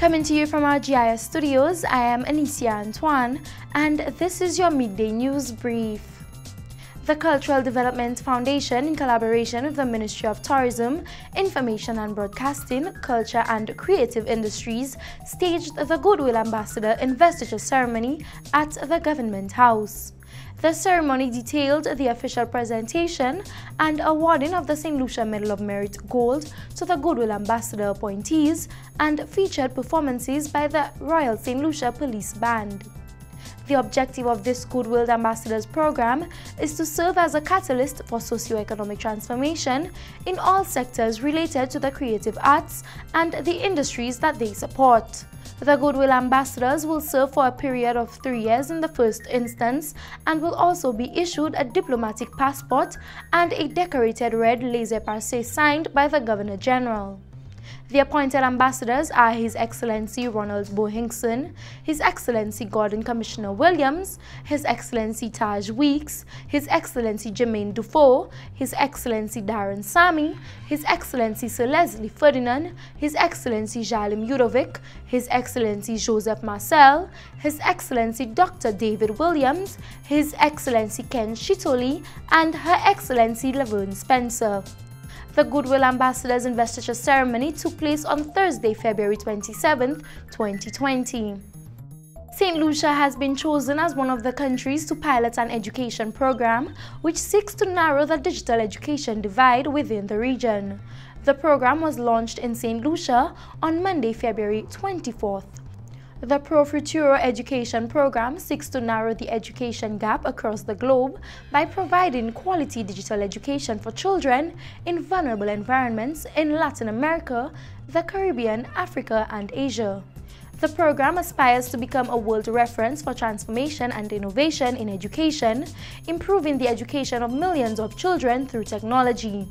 Coming to you from our GIS studios, I am Anicia Antoine, and this is your midday news brief. The Cultural Development Foundation, in collaboration with the Ministry of Tourism, Information and Broadcasting, Culture and Creative Industries, staged the Goodwill Ambassador investiture ceremony at the Government House. The ceremony detailed the official presentation and awarding of the St. Lucia Medal of Merit Gold to the Goodwill Ambassador appointees and featured performances by the Royal St. Lucia Police Band. The objective of this Goodwill Ambassadors program is to serve as a catalyst for socio-economic transformation in all sectors related to the creative arts and the industries that they support. The Goodwill Ambassadors will serve for a period of three years in the first instance and will also be issued a diplomatic passport and a decorated red laissez-passer signed by the Governor General. The appointed ambassadors are His Excellency Ronald Boo Hinkson, His Excellency Gordon Commissioner Williams, His Excellency Taj Weekes, His Excellency Jermaine Dufault, His Excellency Daren Sammy, His Excellency Sir Leslie Ferdinand, His Excellency Jallim Eudovic, His Excellency Joseph Marcel, His Excellency Dr. David Williams, His Excellency Ken Shitoli, and Her Excellency Laverne Spencer. The Goodwill Ambassadors investiture ceremony took place on Thursday, February 27, 2020. St. Lucia has been chosen as one of the countries to pilot an education program which seeks to narrow the digital education divide within the region. The program was launched in St. Lucia on Monday, February 24th. The Profuturo education program seeks to narrow the education gap across the globe by providing quality digital education for children in vulnerable environments in Latin America, the Caribbean, Africa, and Asia. The program aspires to become a world reference for transformation and innovation in education, improving the education of millions of children through technology.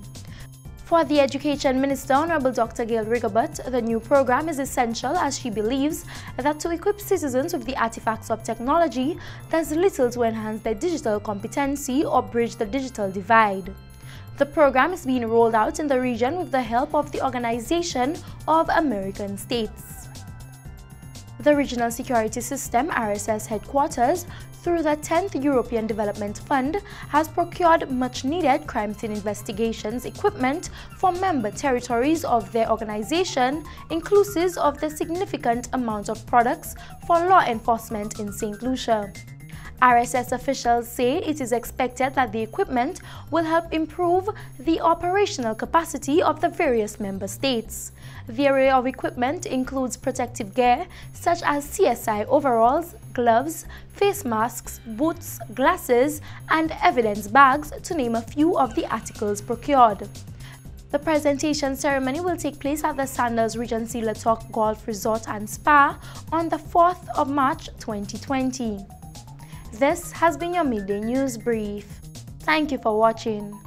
For the Education Minister, Honorable Dr. Gail Rigobert, the new program is essential as she believes that to equip citizens with the artifacts of technology does little to enhance their digital competency or bridge the digital divide. The program is being rolled out in the region with the help of the Organization of American States. The Regional Security System RSS headquarters through the 10th European Development Fund, has procured much-needed crime scene investigations equipment for member territories of their organization, inclusive of the significant amount of products for law enforcement in St. Lucia. RSS officials say it is expected that the equipment will help improve the operational capacity of the various member states. The array of equipment includes protective gear such as CSI overalls, gloves, face masks, boots, glasses, and evidence bags to name a few of the articles procured. The presentation ceremony will take place at the Sandals Regency La Toc Golf Resort and Spa on the 4th of March 2020. This has been your midday news brief. Thank you for watching.